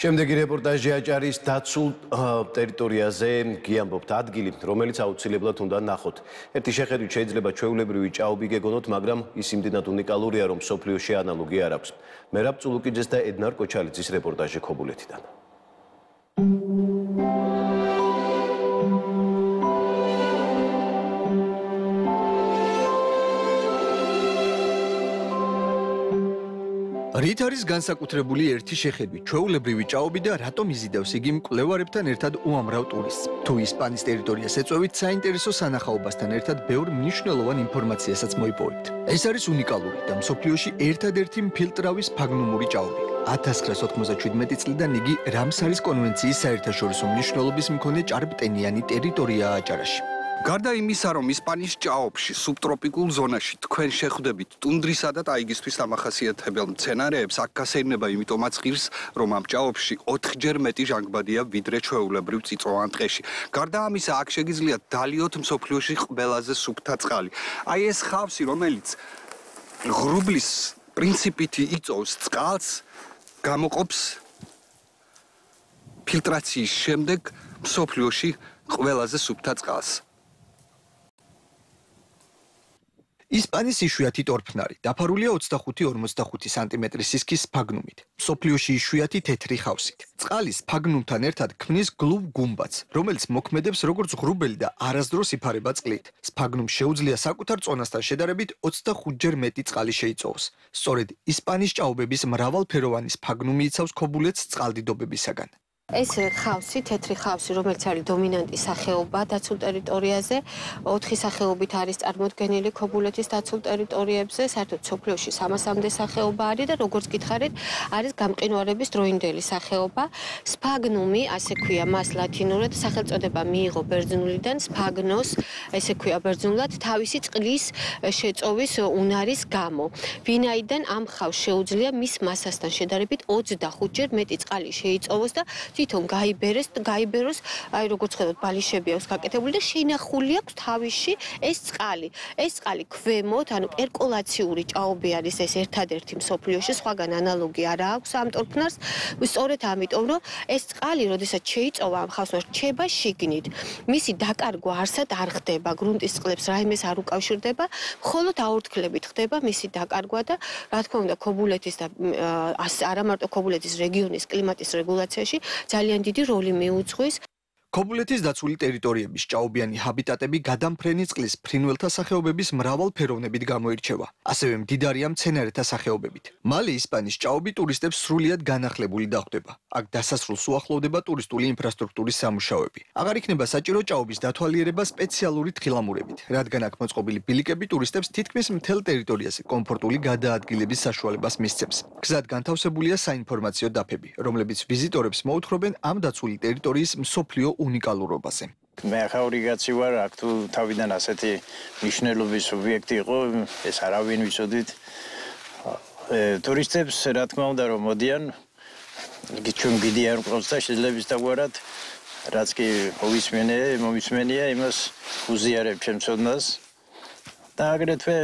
შემდეგი რეპორტაჟი აჭარის დაცულ ტერიტორიაზე გიამბობთ ადგილი, რომელიც აუცილებლად უნდა ნახოთ. ერთი შეხედვით შეიძლება ჩვეულებრივი ჭაობი გეგონოთ, მაგრამ ის იმდენად უნიკალურია, რომ სოფლიოში ანალოგი არ აქვს. მერაბ წულუკიძეს და ედნარ კოჩალიძის რეპორტაჟი ქობულეთიდან. რით არის განსაკუთრებული ერთი შეხედვი ჩვეულებრივი ჭაობი და რატომ იზიდავს იგი მკვლევარებთან ერთად უამრავ ტურისტს თუ ისპანის ტერიტორიას ეწევით საინტერესო სანახაობასთან ერთად ბევრ მნიშვნელოვან ინფორმაციასაც მოიპოვებთ. ეს არის უნიკალური და მსოფლიოში ერთადერთი ფილტრავის ფაგნუმური ჭაობი. 1997 წლიდან იგი რამსარის კონვენციის საერთაშორისო მნიშვნელობის მქონე ჭარბტენიანი ტერიტორიაა აჭარაში გარდა იმისა, რომ ისპანის ჭაობში, სუბტროპიკულ ზონაში თქვენ შეხვდებით ტუნდრისა და ტაიგისთვის დამახასიათებელ მცენარეებს, აქ გასეირნება იმიტომაც ღირს, რომ ამ ჭაობში 4ჯერ მეტი ჟანგბადია ვიდრე ჩვეულებრივ წიწვოვან ტყეში. გარდა ამისა, აქ შეგიძლიათ დალიოთ მსოფლიოში ყველაზე სუფთა წყალი. აი ეს ხავსი, რომელიც ღრუბლის პრინციპით იწოვს წყალს, გამოყოფს ფილტრაციის შემდეგ მსოფლიოში ყველაზე სუფთა წყალს. ისპანის იშვიათი ტორფნარი დაფარულია 25-45 სანტიმეტრის სისქის ფაგნუმით. სოფლიოში იშვიათი თეთრი ხავსით. წყალის ფაგნუმთან ერთად ქმნის გლუვ გუმბათს, რომელიც მოქმედებს როგორც ღრუბელი და არასდროს იფარება წყლით. სფაგნუმ შეუძლია საკუთარ წონასთან შედარებით 25ჯერ მეტი წყალი შეიწოვოს. სწორედ ისპანის ჭაობების მრავალფეროვანი სფაგნუმი იცავს ქობულეთს წყალდიდობებისაგან. ეს ხავსი, თეთრი ხავსი, რომელიც არის დომინანტი სახეობა დაცულ ტერიტორიაზე, ოთხი სახეობით არის წარმოქმნილი ქობულეთის დაცულ ტერიტორიებზე, საერთოდ სოფლიოში 300-მდე სახეობა არის და როგორც გითხარით, არის გამყინვარების დროინდელი სახეობა. სფაგნუმი, ასე ქვია მას ლათინურად, სახელწოდება მიიღო ბერძნულიდან სფაგნოს, ესე ქვია ბერძნულად, თავისი წყლის შეწოვის უნარის გამო. ვინაიდან ამ ხავს შეუძლია მის მასასთან შედარებით 25ჯერ მეტი წყალი შეიწოვოს და თვითონ გაიბერეს გაიბეროს აი როგორც ხედავთ ბალიშები აქვს გაკეთებული და შინახული აქვს თავში ეს წყალი. ეს წყალი ქვემოთ ანუ პერკოლაციური ჭაობი არის ეს ერთადერთი მსოფლიოში სხვაგან ანალოგი არა აქვს ამ ტორფნარს. სწორედ ამიტომ რომ ეს წყალი როდესაც შეიწოვა ამ ხავსს რჩება შიგნით. მისი დაკარგვა არსად არ ხდება. გრუნტის წყლებს რაიმეს არ უკავშირდება. მხოლოდ აორთქლებით ხდება მისი დაკარგვა და რა თქმა უნდა ქობულეთის და არა მარტო ქობულეთის რეგიონის კლიმატის რეგულაციაში ძალიან დიდი როლი მიუძღვის ქობულეთის დაცული ტერიტორიების ჭაობიანი ჰაბიტატები გადამფრენი წყლის ფრინველთა სახეობების მრავალფეროვნებით გამოირჩევა. ასევე მდიდარია მცენარეთა სახეობებით. მალე ისპანის ჭაობი ტურისტებს სრულიად განახლებული დახვდება. აქ დასასრულს უახლოვდება ტურისტული ინფრასტრუქტურის სამუშაოები. აღარ იქნება საჭირო ჭაობის დათვალიერება სპეციალური თხილამურებით, რადგან აქ მოწყობილი ბილიკები ტურისტებს თითქმის მთელ ტერიტორიაზე კომფორტული გადაადგილების საშუალებას მისცემს. გზად განთავსებულია საინფორმაციო დაფები, რომლებიც ვიზიტორებს მოუთხრობენ ამ დაცული ტერიტორიის მსოფლიო უნიკალურობაზე. მე ახაურიგაცი ვარ, აქ თუ თავიდან ასეთი მნიშვნელობის ობიექტი იყო, ეს არავინ ვიცოდით. ტურისტებს რა თქმა უნდა რომ მოდიან, იგი ჩვენ გიდიან ყავს და შეიძლება ისდაგვარად რაც კი მოვისმენე, მომისმენია იმას უზიარებ ჩემსოდნას. და აგრეთვე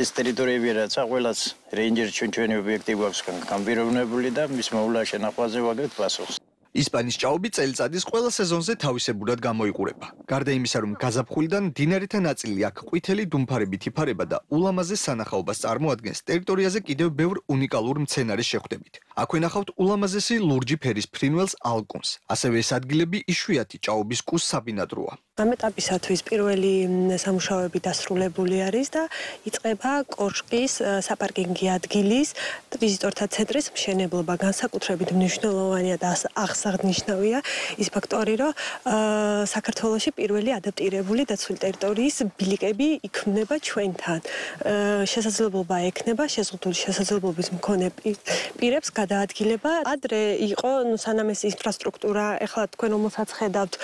ეს ტერიტორიები რაცა ყველას რეინჯერ ჩვენ ჩვენი ობიექტი გვაქვს გამბიროვნებული და მის მოვლა შენახვაზე ვაგეთ პასუხს. ისპანის ჭაობი წელიწადის ყველა სეზონზე თავისებურად გამოიყურება. გარდა იმისა, რომ გაზაფხულიდან დინარითა ნაწილი აქ ყვითელი დუმფარებით იფარება და ულამაზეს სანახაობას წარმოადგენს, ტერიტორიაზე კიდევ ბევრ უნიკალურ მცენარეს შეხვდებით. აქვე ნახავთ ულამაზესი ლურჯი ფერის ფრინველს ალკუნს. ასევე ეს ადგილები იშვიათი ჭაობის კუს საბინადროა. ამ ეტაპისათვის პირველი სამუშაოები დასრულებული არის და იწყება კოშკის საპარკინგი ადგილის ვიზიტორთა ცენტრის მშენებლობა. განსაკუთრებით მნიშვნელოვანია და აღსანიშნავია ის ფაქტორი, რომ საქართველოსი პირველი ადაპტირებული დაცული ტერიტორიის ბილიკები იქმნება ჩვენთან. შესაძლებლობა ექნება შეზღუდული შესაძლებლობის მქონე პირებს გადაადგილება. ადრე იყო, ну, სანამ ეს ინფრასტრუქტურა, ეხლა თქვენ რომელსაც ხედავთ,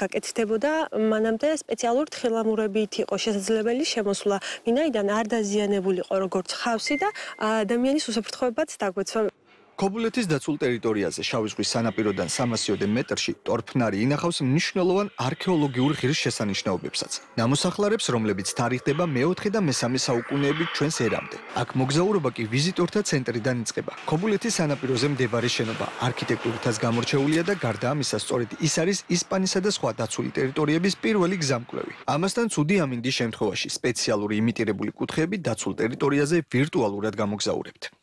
გაკეთდებოდა, მანამდე სპეციალურ თხილამურებით იყო შესაძლებელი შემოსვლა. ვინაიდან არ დაზიანებულიყო როგორც ხავსი და ადამიანის უსაფრთხოებაც დაგვეცვა. ქობულეთის დაცულ ტერიტორიაზე შავი ზღვის სანაპიროდან 300-ოდე მეტრში ტორფნარი ინახავს მნიშვნელოვან არქეოლოგიურ ღირსშესანიშნაობებსაც. ნამოსახლარებს, რომლებიც თარიღდება მე-4 და მე-3 საუკუნეებით ჩვენს ერამდე. აქ მოგზაურობა კი ვიზიტორთა ცენტრიდან იწყება. ქობულეთის სანაპიროზე მდებარე შენობა არქიტექტურითაც გამორჩეულია და გარდა ამისა, სწორედ ის არის ისპანისა და სხვა დაცული ტერიტორიების პირველი გზამკვლევი. ამასთან ცუდი ამინდის შემთხვევაში სპეციალური იმიტირებული კუთხეები დაცულ ტერიტორიაზე ვირტუალურად გამოგზაურებთ.